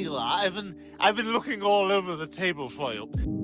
you I've been I've been looking all over the table for you.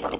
Да.